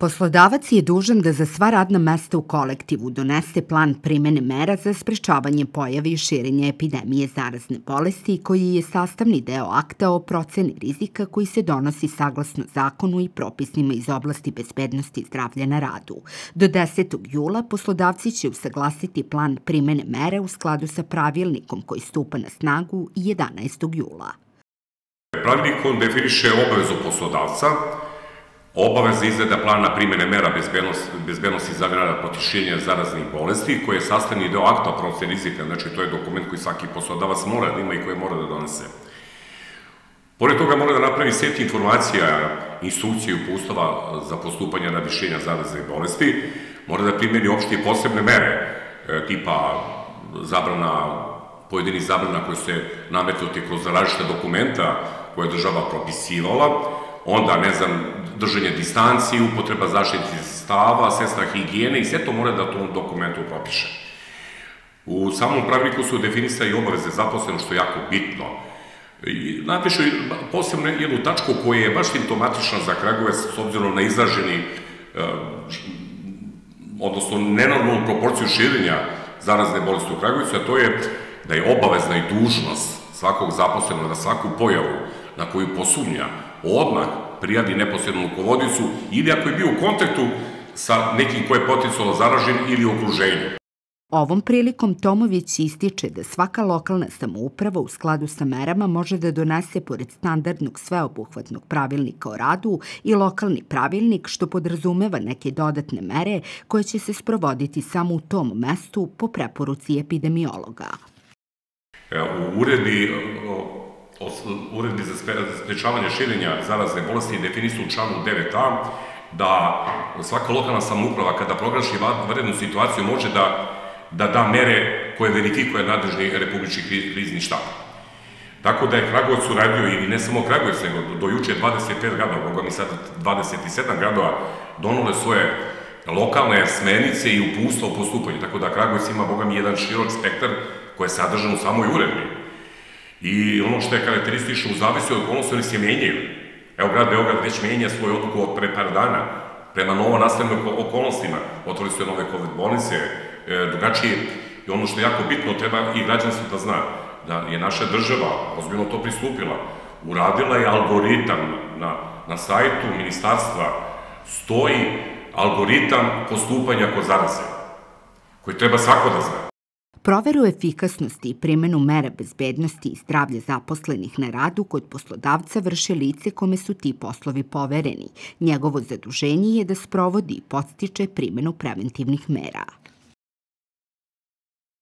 Poslodavac je dužan da za sva radna mesta u kolektivu donese plan primene mera za sprečavanje pojave i širenja epidemije zarazne bolesti koji je sastavni deo akta o proceni rizika koji se donosi saglasno zakonu i propisima iz oblasti bezbednosti zdravlja na radu. Do 10. jula poslodavci će usaglasiti plan primene mere u skladu sa pravilnikom koji stupa na snagu 11. jula. Pravilnikom definiše obavezu poslodavca obaveza izgleda plana primene mera bezbednosti, zagrada protiv širenja zaraznih bolesti, koji je sastavni deo akta procene rizika, znači to je dokument koji svaki poslodavac mora da ima i koji mora da donese. Pored toga mora da napravi set informacija, instrukcije i upustava za postupanje radi širenja zaraznih bolesti, mora da primjeni opšte i posebne mere, e, tipa zabrana pojedinih zabrana koje se nametnuti kroz različite dokumenta koje je država propisivala, onda, ne znam, držanje distanci, upotreba zaštitnih stava, sestra higijene i sve to mora da u tom dokumentu propiše. U samom pravilniku su definisali i obaveze zaposleno, što je jako bitno. I napišu posebno jednu tačku koja je baš simptomatična za Kragujevac s obzirom na izraženi, eh, odnosno nenormalnu proporciju širenja zarazne bolesti u Kragujevcu, a to je da je obavezna i dužnost svakog zaposlenog na svaku pojavu na koju posumnja odmah prijavi neposrednu rukovodicu ili ako je bio u kontaktu sa nekim ko je potencijalno zaražen ili u okruženju. Ovom prilikom Tomović ističe da svaka lokalna samouprava u skladu sa merama može da donese pored standardnog sveobuhvatnog pravilnika o radu i lokalni pravilnik što podrazumeva neke dodatne mere koje će se sprovoditi samo u tom mestu po preporuci epidemiologa. U uredbi uredbi za sprečavanje širenja zarazne bolesti definisu u članu 9a da svaka lokalna samouprava kada proglaši vrednu situaciju može da, da da mere koje verifikuje nadležni republički krizni štab. Tako da je Kragovac uradio, ili ne samo Kragovac, nego do, juče 25 gradova, boga mi sad 27 gradova, donole svoje lokalne smenice i upustva o postupanju. Tako da Kragovac ima, boga mi, jedan širok spektar koje je sadržan u samoj uredbi. I ono što je karakteristično, u zavisi od okolnosti, oni se menjaju. Evo, grad Beograd već menja svoju odluku od pre par dana, prema novo nastavnim okolnostima. Otvorili su nove COVID bolnice, e, drugačije. I ono što je jako bitno, treba i građanstvo da zna, da je naša država ozbiljno to pristupila. Uradila je algoritam na, na sajtu ministarstva, stoji algoritam postupanja kod zaraze, koji treba svako da zna. Proveru efikasnosti i primenu mera bezbednosti i zdravlja zaposlenih na radu kod poslodavca vrše lice kome su ti poslovi povereni. Njegovo zaduženje je da sprovodi i podstiče primenu preventivnih mera.